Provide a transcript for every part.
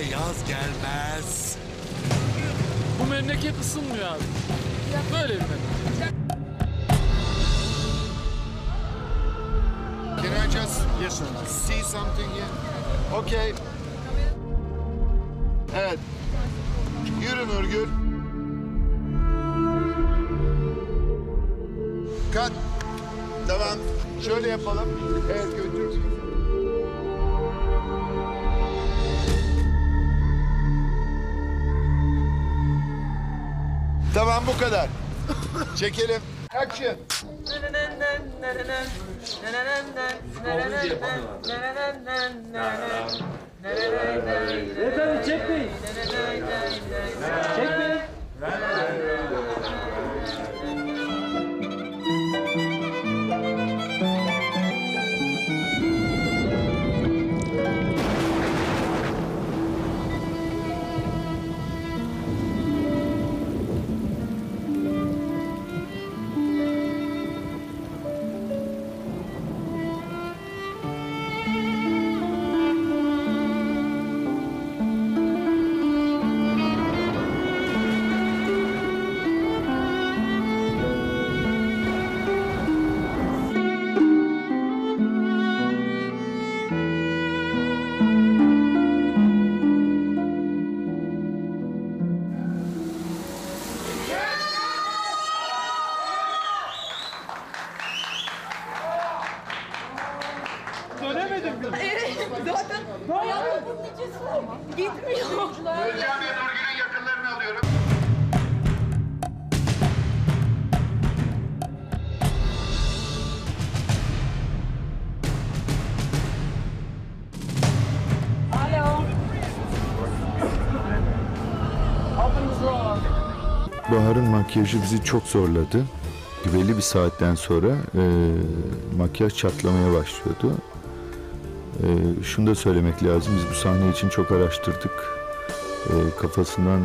yaz gelmez. Bu memleket ısınmıyor abi. Böyle bir memleket. Can I just yes, sir. see something here? Okay. Evet. Yürü Nurgül. Kat. Tamam. Şöyle yapalım. Evet götür. Tamam bu kadar. Çekelim. Action. Efendim çekmeyin. Evet zaten hayatımın nicesi gitmiyor. Özcan ve Nurgül'ün yakınlarını alıyorum. Bahar'ın makyajı bizi çok zorladı. Belli bir saatten sonra e, makyaj çatlamaya başlıyordu. E, şunu da söylemek lazım, biz bu sahne için çok araştırdık. E, kafasından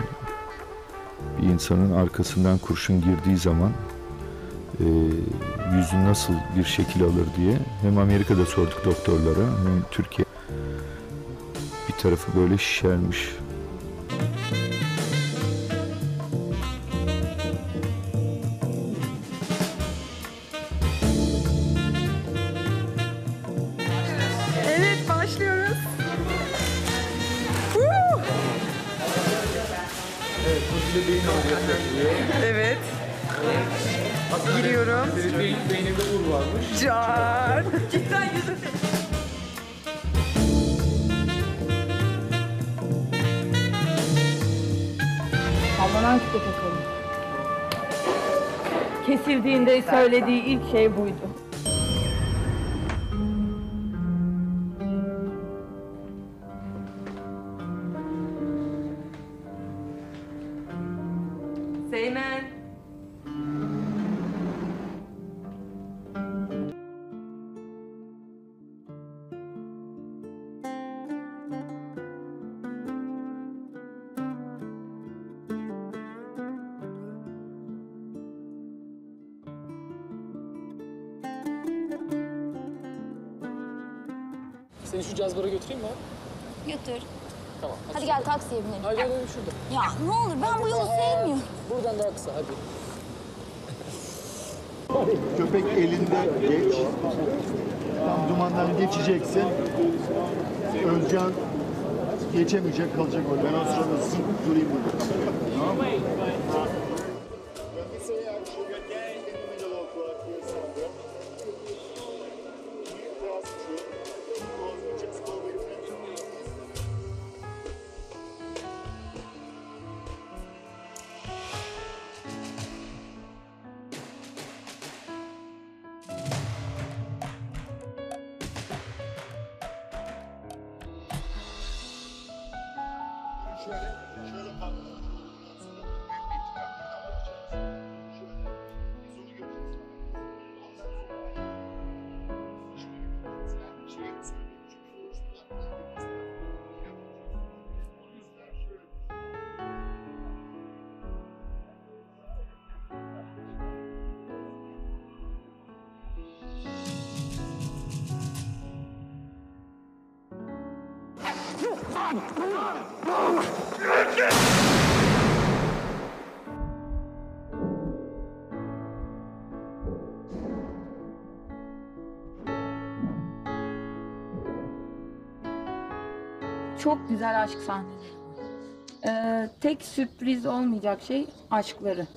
bir insanın arkasından kurşun girdiği zaman e, yüzü nasıl bir şekil alır diye hem Amerika'da sorduk doktorlara hem Türkiye bir tarafı böyle şişermiş. Evet. Giriyorum. Beyin, beynimde ur varmış. Can. Cidden yüzüm. Sallanan küpe takalım. Kesildiğinde söylediği ilk şey buydu. Seymen. Seni şu cazbara götüreyim mi? Götür. Tamam. Hadi gel taksiye binelim. Hadi gel şurada. Ya ne olur ben bu yolu sevmiyorum. Buradan daha kısa hadi. Köpek elinde geç. Tam dumandan geçeceksin. Özcan geçemeyecek kalacak orada. Ben o sırada zıp durayım burada. Shredder. Çok güzel aşk sahneleri. Ee, tek sürpriz olmayacak şey aşkları.